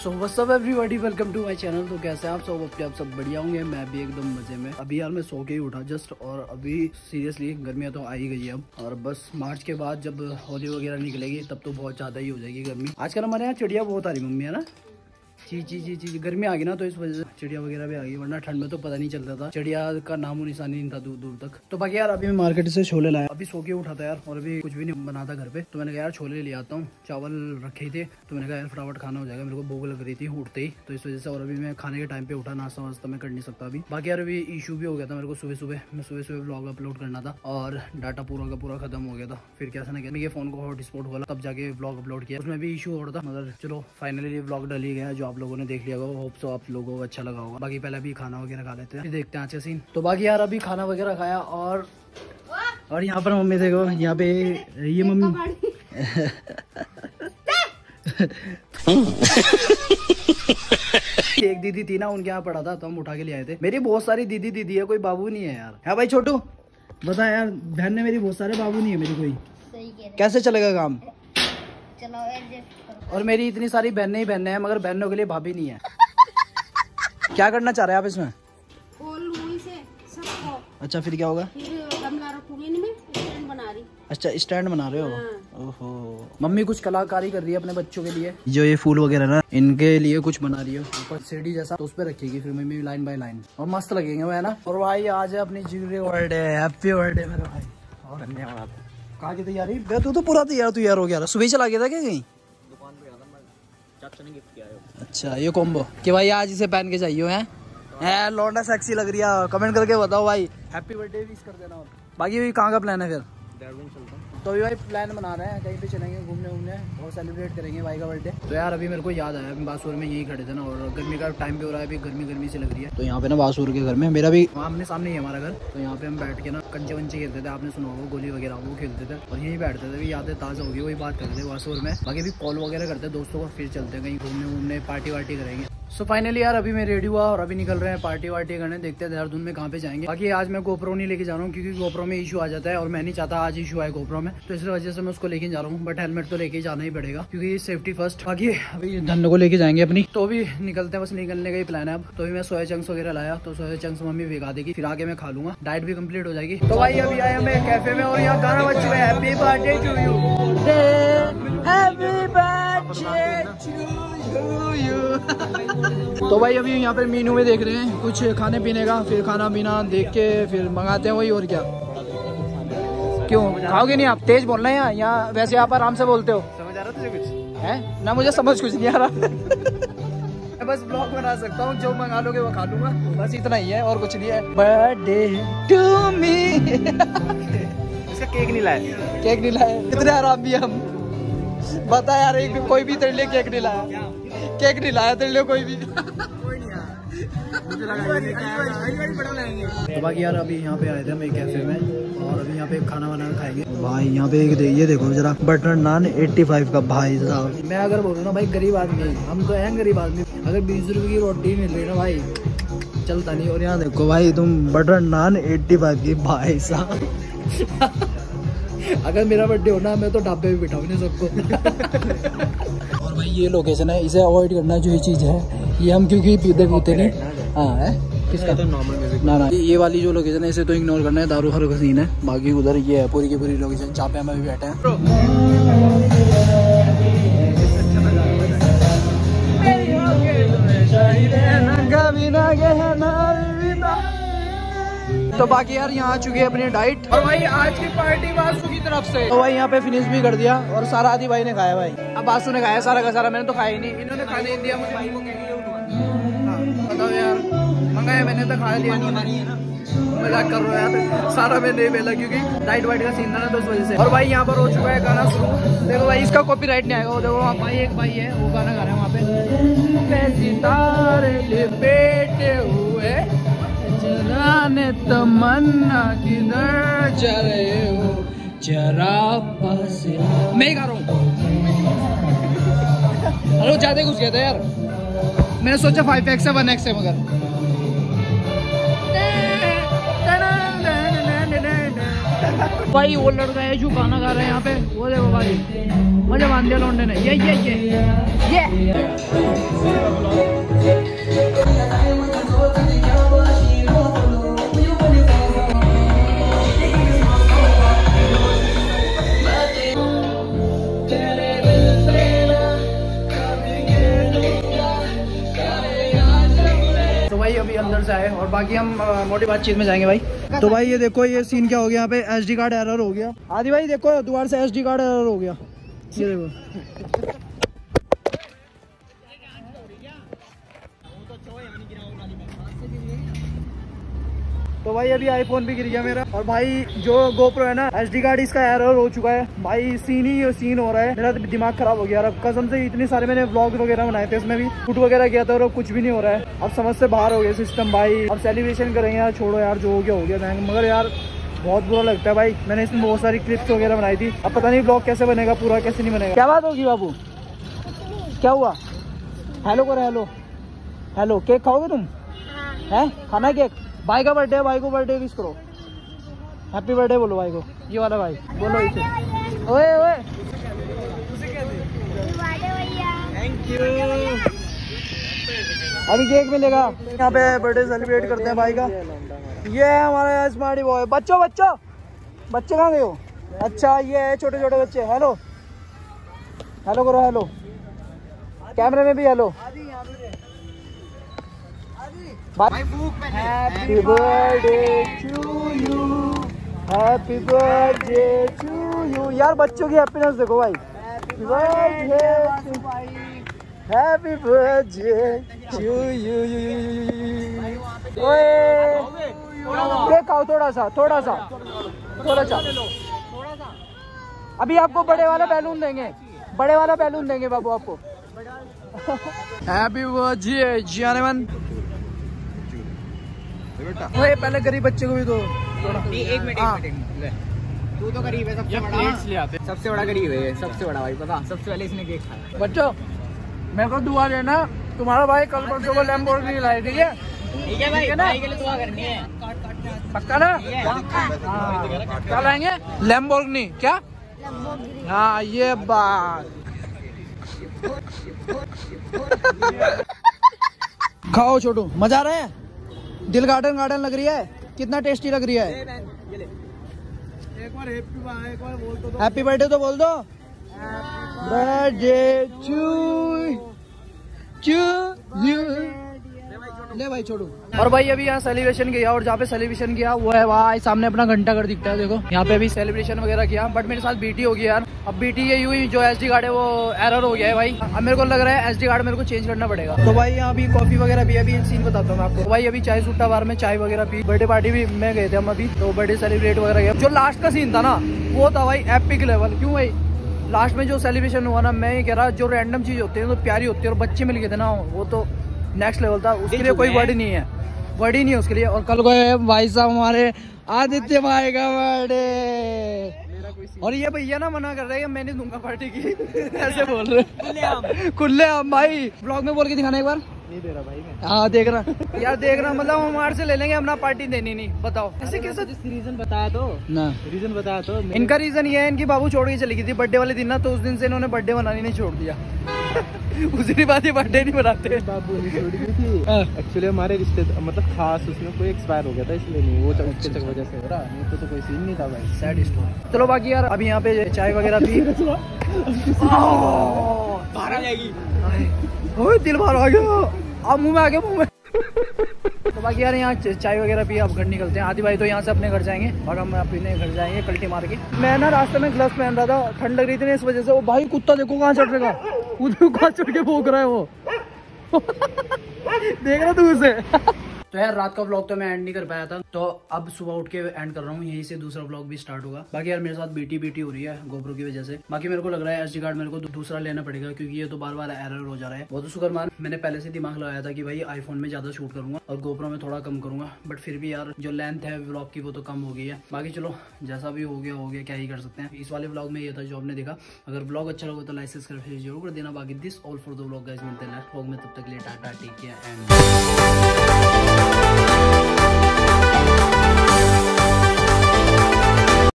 So what's up everybody welcome to my channel तो कैसे हैं आप सब? अपने आप सब बढ़िया होंगे। मैं भी एकदम मज़े में। अभी यार मैं सो के ही उठा जस्ट और अभी सीरियसली गर्मियाँ तो आई गई है अब। और बस मार्च के बाद जब होली वगैरह निकलेगी, तब तो बहुत ज़्यादा ही हो जाएगी गर्मी। आजकल हमारे यहाँ चिड़िया बहुत आ रही मम्मी, है ना? जी जी जी जी गर्मी आ गई ना तो इस वजह से चिड़िया वगैरह भी आ गई, वरना ठंड में तो पता नहीं चलता था। चिड़िया का नामो निशान नहीं था दूर दूर तक। तो बाकी यार, अभी मैं मार्केट से छोले लाया। अभी सो के उठा था यार, और अभी कुछ भी नहीं बना था घर पे। तो मैंने कहा, यार, छोले ले आता हूँ। चावल रखे थे। तो मैंने कहा, यार, फटाफट खाना हो जाएगा। मेरे को भूख लग रही थी उठते ही। तो इस वजह से और अभी मैं खाने के टाइम पे उठा, नाश्ता वास्ता मैं कर नहीं सकता अभी। बाकी यार, अभी इशू भी हो गया था मेरे को सुबह सुबह मैं सुबह सुबह ब्लॉग अपलोड करना था, और डाटा पूरा का पूरा खत्म हो गया था। फिर कैसा ना क्या फ़ोन को हॉट स्पॉट हुआ तब जाके ब्लॉग अपलोड किया। उसमें भी इशू हो रहा था, मगर चलो फाइनली ब्लॉग डल गया जो आप लोगों ने देख लिया होगा होप सो आप लोगों को अच्छा लगा होगा। बाकी पहले अभी खाना वगैरह खा लेते हैं। देखते हैं अच्छे सीन तो बाकी यार अभी खाना वगैरह खाया और और यहाँ पर मम्मी देखो यहाँ पे ये मम्मी। एक दीदी थी ना उनके यहाँ पढ़ा था तो हम उठा के ले आए थे। मेरी बहुत सारी दीदी दीदी है कोई बाबू नहीं है यार। है भाई छोटू बता यार बहन ने मेरी बहुत सारे बाबू नहीं है मेरी कोई। कैसे चलेगा काम? चलो और मेरी इतनी सारी बहनें ही बहनें हैं मगर बहनों के लिए भाभी नहीं है। क्या करना चाह रहे हैं आप इसमें? अच्छा फिर क्या होगा? अच्छा स्टैंड बना रहे हो? हाँ। ओहो। मम्मी कुछ कलाकारी कर रही है अपने बच्चों के लिए? जो ये फूल वगैरह ना इनके लिए कुछ बना रही है? ऊपर सीढ़ी जैसा तो उस पर रखेगी फिर मम्मी लाइन बाय लाइन। और मस्त लगेंगे वो है ना? और भाई आज है अपनी ज़ीरो बर्थडे हैप्पी बर्थडे मेरे भाई। और धन्यवाद। कहा की तैयारी? तू तो पूरा तैयार तैयार हो गया। सुबह चला गया था क्या कहीं? चाचा ने गिफ्ट किया है। अच्छा ये कॉम्बो कि भाई आज इसे पहन के चाहिए है? है। लौंडा सेक्सी लग रही है। कमेंट करके बताओ भाई। हैप्पी बर्थडे विश कर देना बाकी कहाँ का प्लान है फिर? तो अभी भाई प्लान बना रहे हैं, कहीं पे चलेंगे, घूमने घूमने और सेलिब्रेट करेंगे भाई का बर्थडे तो यार अभी मेरे को याद आया बासुर में यही खड़े थे ना, और गर्मी का टाइम भी हो रहा है, अभी गर्मी गर्मी से लग रही है। तो यहाँ पे ना बासुर के घर में, मेरा भी आमने सामने ही हमारा घर। तो यहाँ पे हम बैठ के ना कंचे वंचे खेलते थे, आपने सुना होगा, गोली वगैरह वो खेलते थे, और यही बैठते थे, अभी यादें ताज़ा होगी वही बात करते थे बासुर में। बाकी अभी कॉल वगैरह करते दोस्तों को फिर चलते हैं कहीं घूमने घूमने पार्टी वार्टी करेंगे। सो फाइनली यार, अभी मैं रेडी हुआ और अभी निकल रहे हैं पार्टी वार्टी करने। देखते हैं देहरादून में कहाँ पे जाएँगे। बाकी आज मैं गोप्रो नहीं लेके जा रहा हूँ क्योंकि गोप्रो में इशू आ जाता है और मैं नहीं चाहता आज इशू आए गोप्रो में। तो इस वजह से मैं उसको लेके जा रहा हूँ बट हेलमेट तो लेके जाना ही पड़ेगा क्योंकि सेफ्टी फ़र्स्ट बाकी अभी धन को लेके जाएँगे अपनी। तो भी निकलते हैं, बस निकलने का ही प्लान है अब। तो भी मैं सोया चंक्स वगैरह लाया तो सोया चंक्स मम्मी भिगा देगी, फिर आगे मैं खा लूँगा। डाइट भी कंप्लीट हो जाएगी। तो भाई, अभी आया मैं कैफ़े में और यहाँ गाना बच तो भाई अभी यहाँ पर मीनू में देख रहे हैं कुछ खाने पीने का फिर खाना पीना देख के फिर मंगाते हैं वही और क्या क्यों खाओगे नहीं आप तेज बोल रहे यहाँ यहाँ वैसे आप आराम से बोलते हो समझ आ रहा तुझे कुछ है ना मुझे समझ कुछ नहीं आ रहा मैं बस ब्लॉग बना सकता हूँ जो मंगा लोगे वो खा लूँगा बस इतना ही है और कुछ नहीं है बर्थडे टू मी इसका केक नहीं लाया केक नहीं लाया इतने आराम भी हम बता यार, एक भी कोई भी तेरे लिए केक नहीं लाया। केक नहीं लाया तेरे लिए कोई भी। तो बाकी यार, अभी यहाँ पे आए थे हम एक कैफ़े में और अभी यहाँ पे खाना वाना खाएँगे। भाई, यहाँ पे एक ये देखो जरा बटर नान 85 का भाई साहब। मैं अगर बोलूँ ना भाई, गरीब आदमी हम तो हैं गरीब आदमी। अगर बीस रुपए की रोटी मिल रही ना भाई, चलता नहीं। और यहाँ देखो भाई, तुम बटर नान 85 की भाई साहब। अगर मेरा बर्थडे होना मैं तो ढाबे भी बिठाऊ सबको। और भाई ये लोकेशन है इसे अवॉइड करना जो ये चीज़ है ये हम क्योंकि पीते पीते नहीं। हाँ है? किसका? तो नॉर्मल म्यूज़िक ना ना। ये वाली जो लोकेशन है इसे तो इग्नोर करना है दारू हर का सीन है। बाकी उधर ये है पूरी की पूरी लोकेशन जहाँ पे भी अभी बैठे हैं। तो बाकी यार यहाँ आ चुकी है अपनी डाइट। और भाई आज की पार्टी बासु की तरफ़ से। तो भाई यहाँ पे फिनिश भी कर दिया और सारा आदि भाई ने खाया भाई। अब बासु ने खाया सारा का सारा मैंने तो खाया ही नहीं। इन्होंने खाने दिया मुझे भाई को हाँ, बताओ यार मंगाया मैंने तो खा लिया। मज़ाक कर रहा यार सारा मैं नहीं मिला क्योंकि डाइट वाइट का सीन था ना तो उस वजह से। और भाई यहाँ पर हो चुका है गाना शुरू। देखो भाई इसका कॉपी राइट नहीं आएगा। वो देखो वहाँ भाई एक भाई है वो गाना गा रहे हैं वहाँ पे। सितारे हुए। जराने तमन्ना किधर चले हो? जरा पास मैं ही गा रहा हूँ। ज़्यादा घुस गया था यार। मैंने सोचा फाइव एक्स है वन एक्स है, मगर। भाई, वो लड़का है, जो खाना खा रहे हैं यहाँ पे, वो देखो भाई। मज़ा मान दिया लौंडे ने। ये ये ये। ये। अभी अंदर से आए और बाकी हम मोटी बातचीत में जाएँगे भाई। तो भाई ये देखो, ये सीन क्या हो गया यहाँ पे? एस डी कार्ड एरर हो गया। आदि भाई देखो, दोबारा से एस डी कार्ड एरर हो गया। ये देखो। तो भाई अभी आईफोन भी गिर गया मेरा। और भाई जो गोप्रो है ना एच डी कार्ड इसका एरर हो चुका है। भाई सीन ही सीन हो रहा है। मेरा तो दिमाग खराब हो गया अब कसम से इतने सारे मैंने ब्लॉग वगैरह बनाए थे उसमें भी। फुट वगैरह गया था और कुछ भी नहीं हो रहा है। अब समझ से बाहर हो गया सिस्टम भाई। अब सेलिब्रेशन करेंगे यार छोड़ो यार जो हो गया हो गया। मगर यार बहुत बुरा लगता है भाई। मैंने इसमें बहुत सारी क्लिप्स वगैरह बनाई थी। अब पता नहीं ब्लॉग कैसे बनेगा पूरा कैसे नहीं बनेगा। क्या बात होगी बाबू? क्या हुआ? हेलो करो हेलो हेलो केक खाओगे तुम? है। खाना केक भाई का बर्थडे भाई को बर्थडे विश करो। हैप्पी बर्थडे बोलो भाई को। ये वाला भाई, बोलो इसे। ओए ओए। थैंक यू अभी केक मिलेगा। यहाँ पे बर्थडे सेलिब्रेट करते हैं भाई का। ये है हमारा स्मार्टी बॉय बच्चों बच्चों। बच्चे कहाँ गए हो? अच्छा ये है छोटे छोटे बच्चे। हेलो हेलो करो हेलो कैमरे में भी hello Happy birthday to you. Happy birthday to you. यार बच्चों की हैप्पीनेस देखो भाई Happy birthday to you. ओए खाओ थोड़ा सा थोड़ा सा थोड़ा सा अभी आपको बड़े वाला बैलून देंगे बड़े वाला बैलून देंगे बाबू आपको हैप्पी बर्थडे जियान ओए पहले गरीब बच्चे को भी दो। एक मिनट हाँ। तू तो गरीब है सबसे बड़ा। सबसे बड़ा गरीब है सबसे बड़ा भाई पता? सबसे पहले इसने केक खाया। बच्चों मेरे को दुआ देना तुम्हारा भाई कल परसों को लैम्बोर्गिनी लाए ठीक है? ठीक है भाई भाई के लिए दुआ करनी है। पक्का ना? हाँ। क्या लाएँगे लैम्बोर्गिनी क्या? हाँ ये बात। खाओ छोटू मज़ा आ रहा है? दिल गार्डन गार्डन लग रही है? कितना टेस्टी लग रही है? हैप्पी बर्थडे तो बोल दो। बर्थडे चू यू ले भाई, छोड़ो। और भाई, अभी यहाँ सेलिब्रेशन किया और जहाँ पे सेलिब्रेशन किया, वो है वहाँ सामने अपना घंटा घर दिखता है, देखो। यहाँ पे अभी सेलिब्रेशन वगैरह किया बट मेरे साथ बीटी होगी यार। अब बीटी ये हुई जो एसडी कार्ड है, वो एरर हो गया है भाई। अब मेरे को लग रहा है एसडी कार्ड मेरे को चेंज करना पड़ेगा। तो भाई, यहाँ अभी कॉफ़ी वगैरह भी अभी सीन बताता हूँ आपको। भाई, अभी चाय सुट्टा बार में चाय वगैरह पी बर्थडे पार्टी भी मैं गए थे हम अभी तो बर्थडे सेलिब्रेट वगैरह किया। जो लास्ट का सीन था ना, वो था भाई एपिक लेवल क्यों भाई? लास्ट में जो सेलिब्रेशन हुआ ना, मैं ये कह रहा, जो रैंडम चीज़ होती है तो प्यारी होती है और बच्चे मिल गए थे ना, वो तो नेक्स्ट लेवल था उसके लिए कोई वर्ड नहीं है। वर्ड ही नहीं है उसके लिए। और कल को भाई साहब हमारे आदित्य भाई का बर्थडे और ये भैया ना मना कर रहे हैं मैं नहीं दूँगा पार्टी की। ऐसे बोल रहे खुले हम भाई। ब्लॉग में बोल के दिखाना एक बार। नहीं दे रहा भाई हाँ देख रहा। यार देख रहा मतलब हम हमारे से ले लेंगे अपना पार्टी देनी नहीं। बताओ। ऐसे कैसे रीजन बताया तो। ना। रीजन बताया तो इनका रीजन ये है इनकी बाबू छोड़ के चली गई थी बर्थडे वाले दिन ना तो उस दिन से इन्होंने बर्थडे बनानी नहीं छोड़ दिया। बर्थडे नहीं एक्चुअली हाँ। हमारे रिश्ते मतलब खास उसमें कोई एक्सपायर हो गया था इसलिए नहीं वो उसके चक वजह से हो रहा। नहीं तो, तो कोई सीन नहीं था भाई। सैड स्टोरी चलो बाकी यार अभी यहाँ पे चाय वगैरह पी। जाएगी। दिल बाहर आ गया। अब मुँह में आ गया मुँह में। तो बाकी यार यहाँ चाय वगैरह पी आप घर निकलते हैं। आदि भाई तो यहाँ से अपने घर जाएँगे और हम अपने घर जाएँगे कल्टी मार के। मैं ना रास्ते में ग्लव्स पहन रहा था ठंड लग रही थी ना इस वजह से। वो भाई कुत्ता देखो कहाँ चढ़ रहेगा उधर कहा चढ़ के भोग रहा है वो। देख रहा तू उसे? तो यार, रात का ब्लॉग तो मैं एंड नहीं कर पाया था तो अब सुबह उठ के एंड कर रहा हूँ, यहीं से दूसरा ब्लॉग भी स्टार्ट होगा। बाकी यार, मेरे साथ बीटी बीटी हो रही है, गोप्रो की वजह से। बाकी मेरे को लग रहा है एसडी कार्ड मेरे को दूसरा लेना पड़ेगा, क्योंकि ये तो बार बार एरर हो जा रहा है। बहुत शुक्र मान मैंने पहले से दिमाग लगाया था कि भाई आईफोन में ज़्यादा शूट करूँगा, और गोप्रो में थोड़ा कम करूँगा बट फिर भी यार, जो लेंथ है ब्लॉग की, वो तो कम हो गई है। बाकी चलो, जैसा भी हो गया हो गया, क्या ही कर सकते हैं। इस वाले ब्लॉग में ये था, जो आपने देखा। अगर ब्लॉग अच्छा लगा तो लाइक सब्सक्राइब ज़रूर कर देना। बाकी this all for the blog मिलते हैं ब्लॉग में, तब तक लिए टाटा टेक एंड